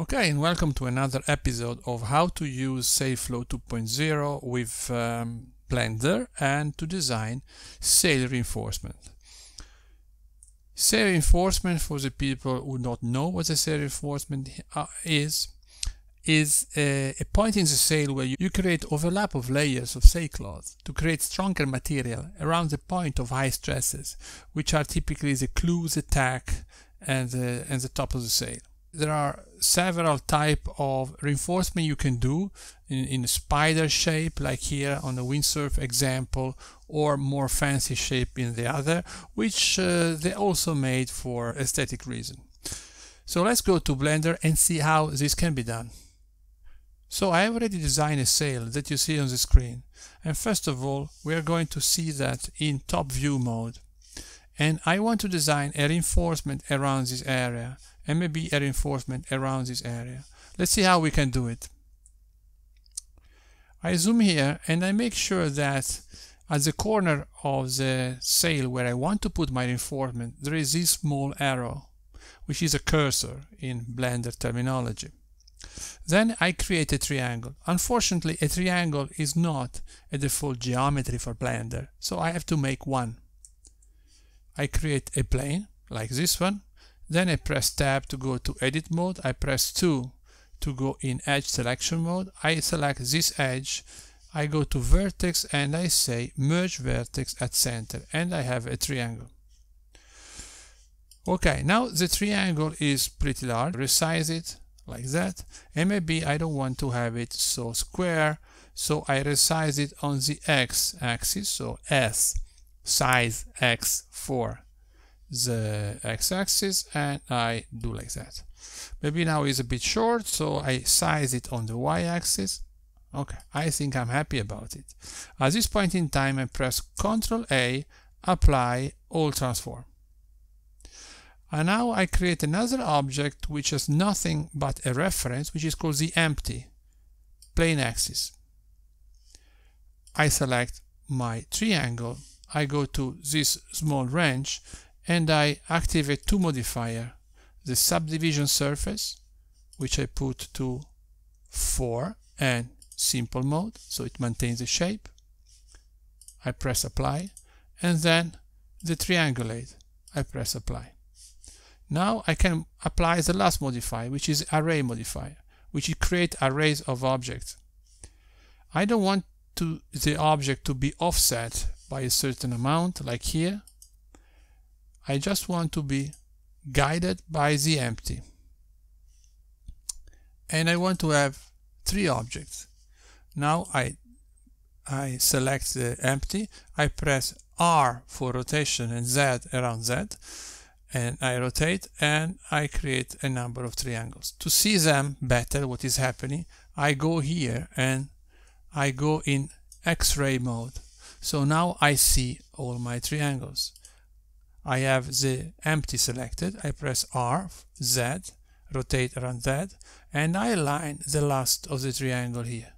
Okay, and welcome to another episode of how to use SailFlow 2.0 with um, Blender and to design sail reinforcement. Sail reinforcement, for the people who don't know what a sail reinforcement uh, is, is a, a, point in the sail where you, you create overlap of layers of sailcloth to create stronger material around the point of high stresses, which are typically the clews, the tack, and the, and the top of the sail there are several type of reinforcement you can do in, in a spider shape like here on the windsurf example or more fancy shape in the other which uh, they also made for aesthetic reason. So let's go to blender and see how this can be done. So I already designed a sail that you see on the screen. And first of all we are going to see that in top view mode. And I want to design a reinforcement around this area and maybe a reinforcement around this area. Let's see how we can do it. I zoom here and I make sure that at the corner of the sail where I want to put my reinforcement there is this small arrow which is a cursor in Blender terminology. Then I create a triangle. Unfortunately a triangle is not a default geometry for Blender so I have to make one. I create a plane like this one then I press tab to go to edit mode. I press 2 to go in edge selection mode. I select this edge. I go to vertex and I say merge vertex at center and I have a triangle. Okay, now the triangle is pretty large. Resize it like that. And maybe I don't want to have it so square. So I resize it on the x axis. So S size x for the x-axis and I do like that. Maybe now it's a bit short, so I size it on the y-axis. Okay, I think I'm happy about it. At this point in time, I press Ctrl A, apply all transform. And now I create another object which has nothing but a reference, which is called the empty plane axis. I select my triangle, I go to this small wrench and I activate two modifier. The subdivision surface which I put to 4 and simple mode so it maintains the shape. I press apply and then the triangulate I press apply. Now I can apply the last modifier which is array modifier which create arrays of objects. I don't want to the object to be offset by a certain amount like here I just want to be guided by the empty. And I want to have three objects. Now I, I select the empty, I press R for rotation and Z around Z and I rotate and I create a number of triangles. To see them better, what is happening, I go here and I go in X-ray mode. So now I see all my triangles. I have the empty selected. I press R, Z, rotate around that, and I align the last of the triangle here.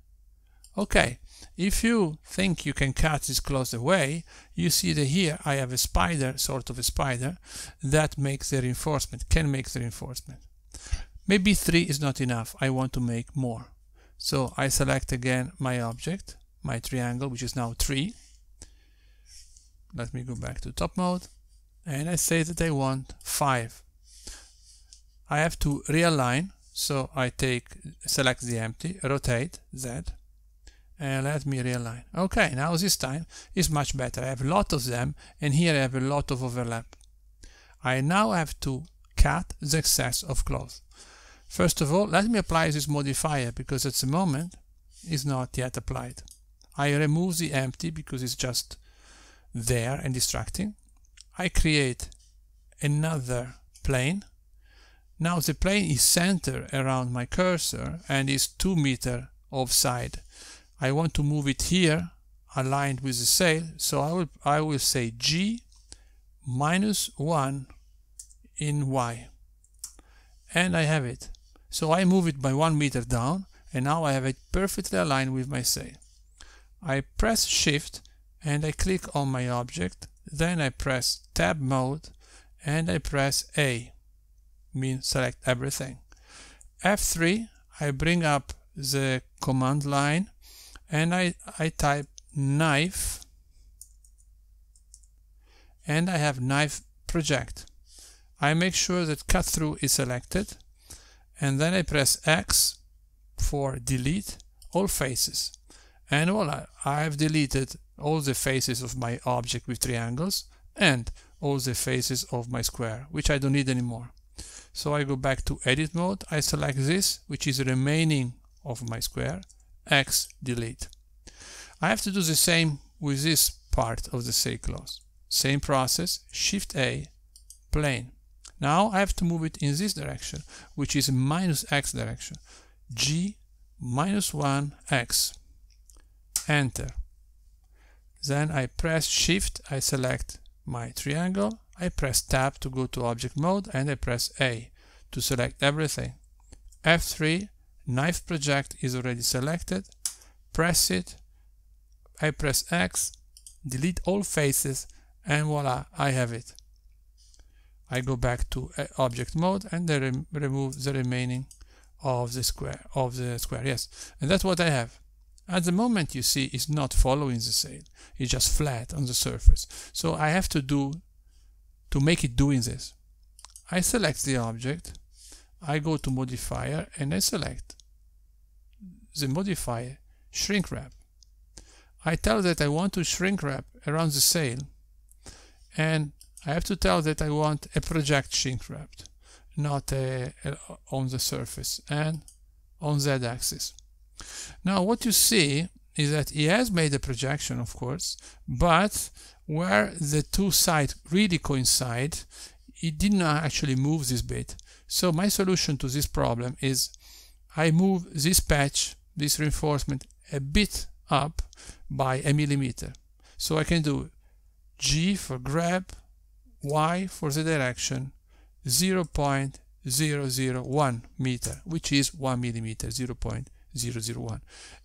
Okay, if you think you can cut this close away, you see that here I have a spider, sort of a spider, that makes the reinforcement, can make the reinforcement. Maybe 3 is not enough, I want to make more. So I select again my object, my triangle, which is now 3. Let me go back to top mode and I say that I want 5. I have to realign so I take select the empty rotate Z and let me realign. Okay now this time is much better. I have a lot of them and here I have a lot of overlap. I now have to cut the excess of cloth. First of all let me apply this modifier because at the moment is not yet applied. I remove the empty because it's just there and distracting I create another plane. Now the plane is centered around my cursor and is 2 meter offside. I want to move it here aligned with the sail so I will, I will say G minus 1 in Y and I have it. So I move it by 1 meter down and now I have it perfectly aligned with my sail. I press shift and I click on my object then I press tab mode and I press A mean select everything F3 I bring up the command line and I, I type knife and I have knife project. I make sure that cut through is selected and then I press X for delete all faces and voila I have deleted all the faces of my object with triangles and all the faces of my square which I don't need anymore. So I go back to edit mode, I select this which is the remaining of my square, X delete. I have to do the same with this part of the cloth. Same process, Shift A, plane. Now I have to move it in this direction, which is minus X direction. G minus 1 X. Enter. Then I press Shift, I select my triangle, I press Tab to go to object mode and I press A to select everything. F3, knife project is already selected, press it, I press X, delete all faces and voila, I have it. I go back to uh, object mode and then remove the remaining of the square of the square yes and that's what I have at the moment you see it's not following the sail it's just flat on the surface. So I have to do to make it doing this. I select the object. I go to modifier and I select the modifier shrink wrap. I tell that I want to shrink wrap around the sail and I have to tell that I want a project shrink wrapped not a, a, on the surface and on z-axis now what you see is that he has made a projection of course but where the two sides really coincide he did not actually move this bit. So my solution to this problem is I move this patch this reinforcement a bit up by a millimeter. So I can do G for grab Y for the direction 0.001 meter which is 1 millimeter 0.001 001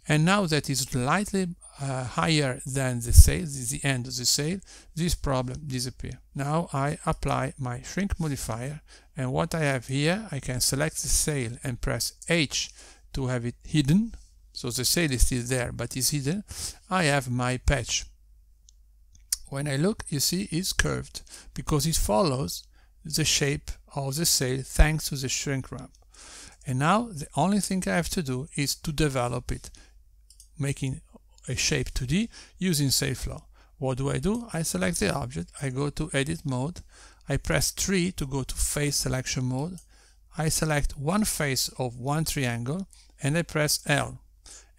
and now that is slightly uh, higher than the is the end of the sail this problem disappear. Now I apply my shrink modifier and what I have here I can select the sail and press H to have it hidden. So the sail is still there but is hidden. I have my patch. When I look you see it's curved because it follows the shape of the sail thanks to the shrink wrap and now the only thing I have to do is to develop it, making a shape 2D using SailFlow. What do I do? I select the object, I go to edit mode, I press 3 to go to face selection mode, I select one face of one triangle and I press L.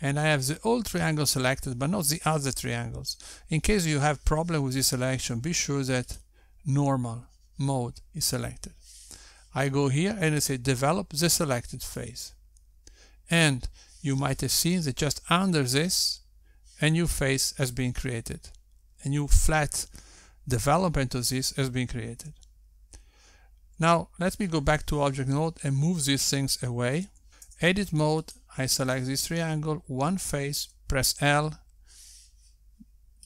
And I have the whole triangle selected but not the other triangles. In case you have problem with this selection, be sure that normal mode is selected. I go here and I say develop the selected face. And you might have seen that just under this a new face has been created. A new flat development of this has been created. Now let me go back to object mode and move these things away. Edit mode, I select this triangle, one face, press L,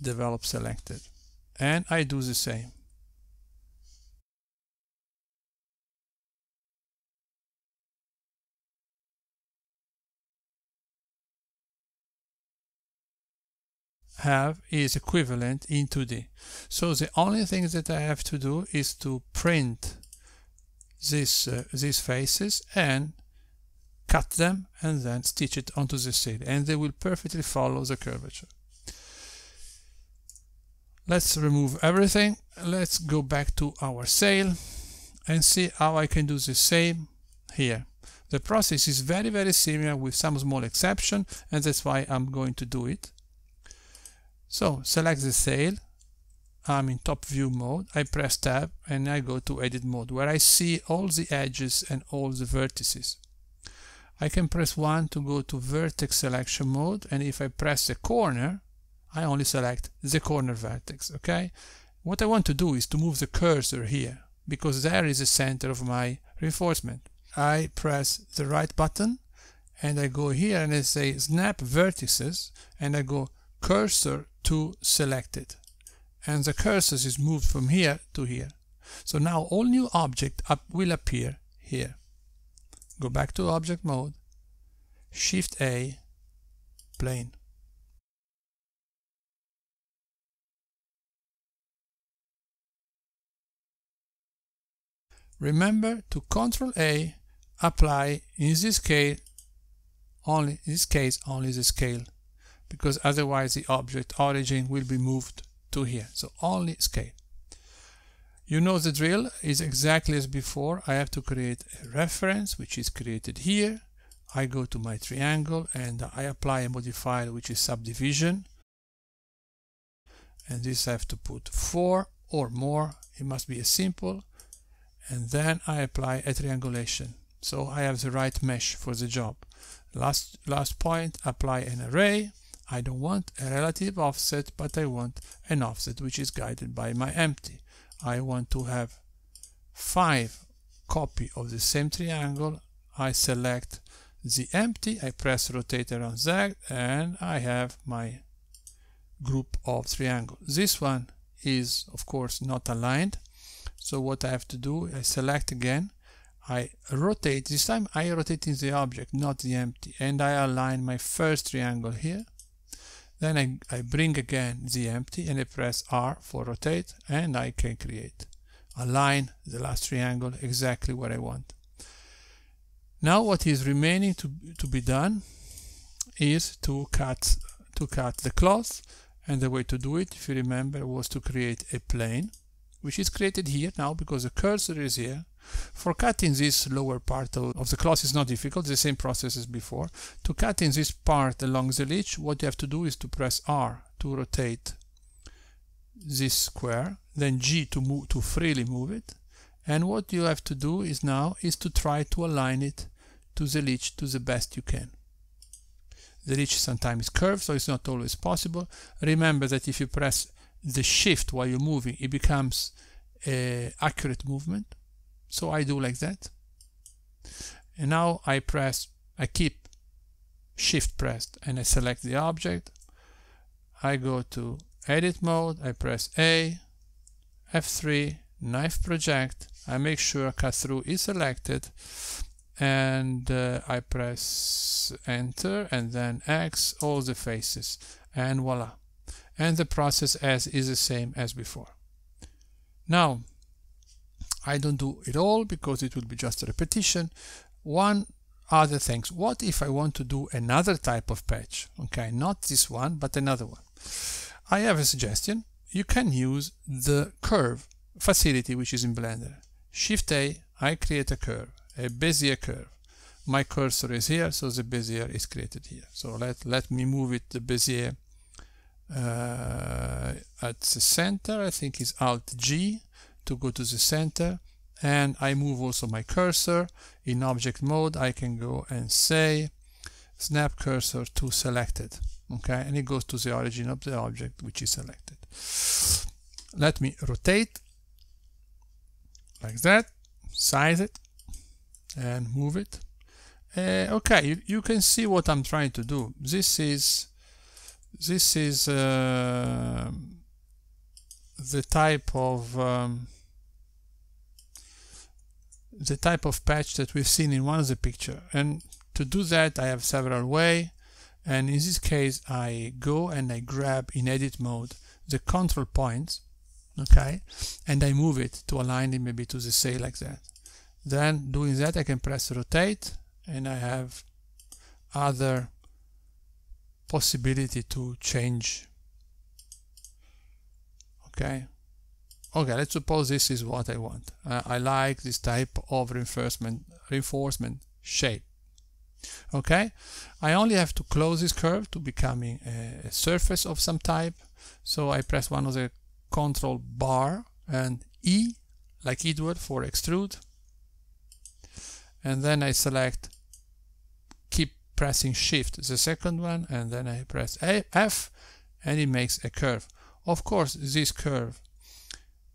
develop selected. And I do the same. Have is equivalent in 2D. So the only thing that I have to do is to print this, uh, these faces and cut them and then stitch it onto the sail and they will perfectly follow the curvature. Let's remove everything. Let's go back to our sail and see how I can do the same here. The process is very very similar with some small exception and that's why I'm going to do it. So select the sail. I'm in top view mode. I press tab and I go to edit mode where I see all the edges and all the vertices. I can press 1 to go to vertex selection mode and if I press the corner I only select the corner vertex okay what I want to do is to move the cursor here because there is the center of my reinforcement I press the right button and I go here and I say snap vertices and I go cursor to selected and the cursor is moved from here to here. So now all new object up will appear here. go back to object mode, Shift A, plane. Remember to Control A, apply in this case only in this case only the scale because otherwise the object origin will be moved to here. So only scale. You know the drill is exactly as before. I have to create a reference which is created here. I go to my triangle and I apply a modifier which is subdivision. And this I have to put 4 or more. It must be a simple and then I apply a triangulation so I have the right mesh for the job last last point apply an array I don't want a relative offset but I want an offset which is guided by my empty. I want to have five copy of the same triangle. I select the empty I press rotate around Z and I have my group of triangle. This one is of course not aligned. So what I have to do, I select again, I rotate, this time I rotate in the object, not the empty, and I align my first triangle here. Then I, I bring again the empty and I press R for rotate and I can create, align the last triangle exactly where I want. Now what is remaining to, to be done is to cut, to cut the cloth and the way to do it, if you remember, was to create a plane which is created here now because the cursor is here. For cutting this lower part of, the cloth is not difficult, the same process as before. To cut in this part along the leech, what you have to do is to press R to rotate this square, then G to move to freely move it. And what you have to do is now is to try to align it to the leech to the best you can. The leech sometimes curves, so it's not always possible. Remember that if you press the shift while you're moving, it becomes a accurate movement. So I do like that. And now I press, I keep shift pressed and I select the object. I go to edit mode, I press A, F3, knife project. I make sure cut through is selected and uh, I press enter and then X all the faces and voila and the process as is the same as before. Now, I don't do it all because it will be just a repetition. One other things. What if I want to do another type of patch? Okay, not this one, but another one. I have a suggestion. You can use the curve facility which is in Blender. Shift A, I create a curve, a Bezier curve. My cursor is here, so the Bezier is created here. So let, let me move it, the Bezier uh, at the center I think is Alt G to go to the center and I move also my cursor. In object mode I can go and say snap cursor to selected okay? And it goes to the origin of the object which is selected. Let me rotate like that size it and move it. Uh, okay you, you can see what I'm trying to do. This is this is uh, the type of um, the type of patch that we've seen in one of the picture. And to do that I have several way. And in this case I go and I grab in edit mode the control points okay? And I move it to align it maybe to the say like that. Then doing that I can press rotate and I have other possibility to change okay. Okay let's suppose this is what I want. Uh, I like this type of reinforcement reinforcement shape. Okay? I only have to close this curve to becoming a, a surface of some type. So I press one of the control bar and E like Edward for extrude. And then I select keep pressing shift the second one and then I press F and it makes a curve. Of course this curve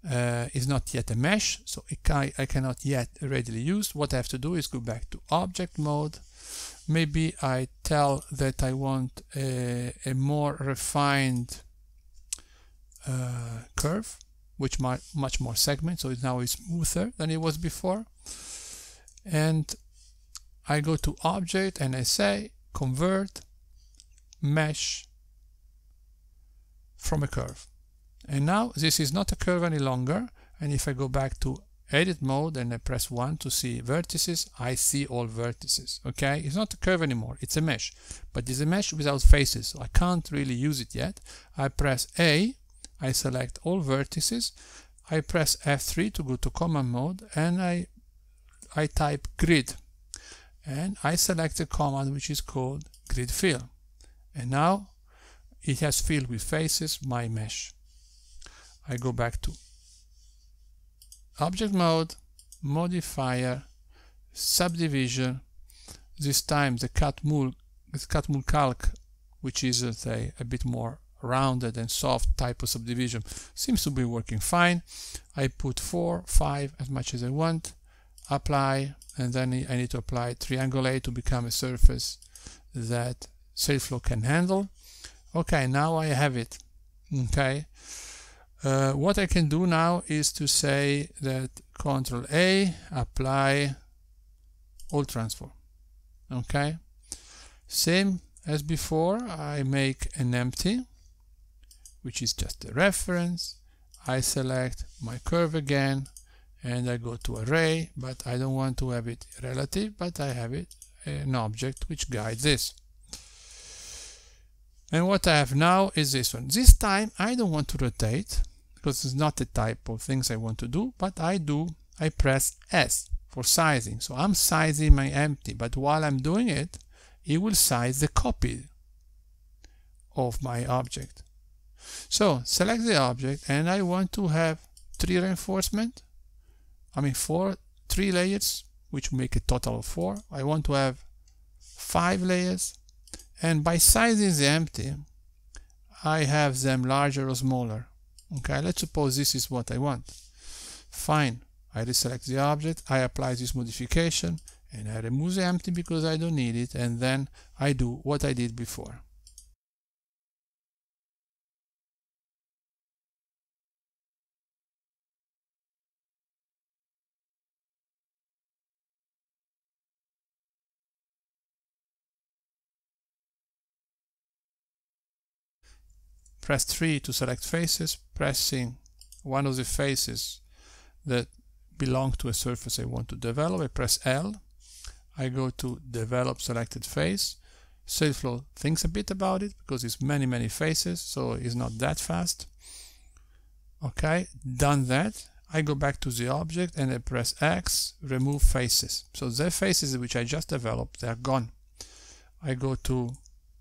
uh, is not yet a mesh so can, I cannot yet readily use. What I have to do is go back to object mode. Maybe I tell that I want a, a more refined uh, curve which might much more segment so it now is smoother than it was before and I go to object and I say convert mesh from a curve. And now this is not a curve any longer. And if I go back to edit mode and I press 1 to see vertices, I see all vertices. Okay, it's not a curve anymore, it's a mesh. But it's a mesh without faces, so I can't really use it yet. I press A, I select all vertices, I press F3 to go to command mode and I, I type grid. And I select a command which is called grid fill. And now it has filled with faces my mesh. I go back to object mode, modifier, subdivision, this time the Catmull, cut calc, which is say, a bit more rounded and soft type of subdivision, seems to be working fine. I put 4, 5 as much as I want, apply, and then I need to apply triangulate to become a surface that SailFlow can handle. Okay, now I have it. Okay, uh, what I can do now is to say that Control A, apply all transform. Okay. Same as before, I make an empty, which is just a reference. I select my curve again and I go to array, but I don't want to have it relative, but I have it an object which guides this. And what I have now is this one. This time I don't want to rotate because it's not the type of things I want to do, but I do, I press S for sizing. So I'm sizing my empty, but while I'm doing it, it will size the copy of my object. So select the object and I want to have three reinforcement. I mean four, three layers, which make a total of four. I want to have five layers and by sizing the empty I have them larger or smaller. Okay let's suppose this is what I want. Fine I deselect the object I apply this modification and I remove the empty because I don't need it and then I do what I did before press 3 to select faces, pressing one of the faces that belong to a surface I want to develop, I press L, I go to develop selected face, SailFlow thinks a bit about it because it's many many faces so it's not that fast. Okay, done that, I go back to the object and I press X, remove faces. So the faces which I just developed, they're gone. I go to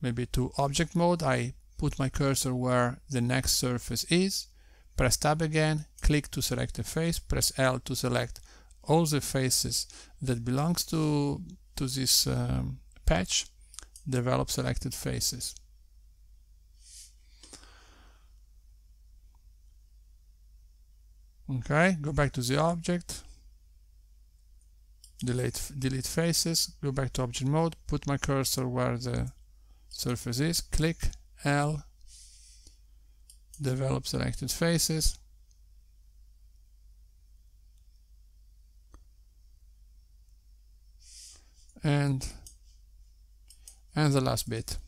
maybe to object mode, I put my cursor where the next surface is, press tab again, click to select a face, press L to select all the faces that belongs to, to this um, patch, develop selected faces. Okay, go back to the object, delete, delete faces, go back to object mode, put my cursor where the surface is, click, L, develop selected faces, and and the last bit.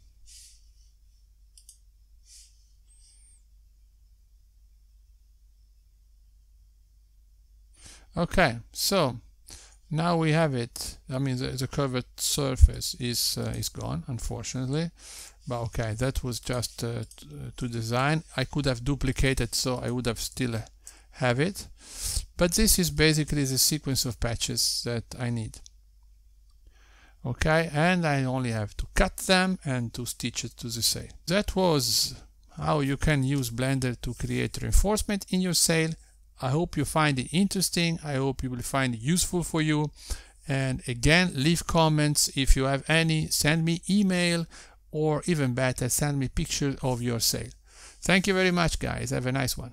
Okay, so now we have it. I mean, the, the curved surface is uh, is gone, unfortunately. But okay that was just uh, to design. I could have duplicated so I would have still have it. But this is basically the sequence of patches that I need. Okay and I only have to cut them and to stitch it to the sail. That was how you can use Blender to create reinforcement in your sail I hope you find it interesting I hope you will find it useful for you and again leave comments if you have any send me email or even better, send me pictures of your sail. Thank you very much, guys. Have a nice one.